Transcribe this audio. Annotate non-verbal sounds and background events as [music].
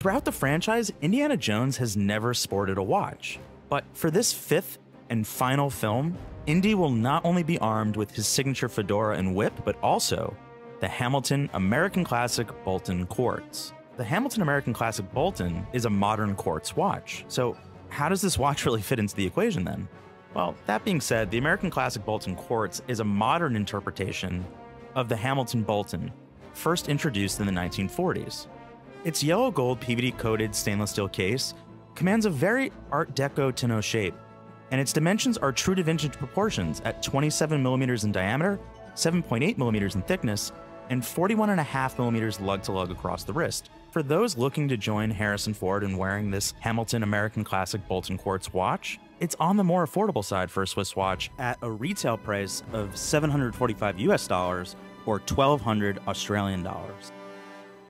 Throughout the franchise, Indiana Jones has never sported a watch. But for this fifth and final film, Indy will not only be armed with his signature fedora and whip, but also the Hamilton American Classic Boulton Quartz. The Hamilton American Classic Boulton is a modern quartz watch. So, how does this watch [laughs] really fit into the equation then? Well, that being said, the American Classic Boulton Quartz is a modern interpretation of the Hamilton Boulton, first introduced in the 1940s. Its yellow gold PVD coated stainless steel case commands a very Art Deco tonneau shape, and its dimensions are true to vintage proportions at 27 millimeters in diameter, 7.8 millimeters in thickness, and 41.5 millimeters lug to lug across the wrist. For those looking to join Harrison Ford in wearing this Hamilton American Classic Boulton Quartz watch, it's on the more affordable side for a Swiss watch at a retail price of 745 US dollars or 1200 Australian dollars.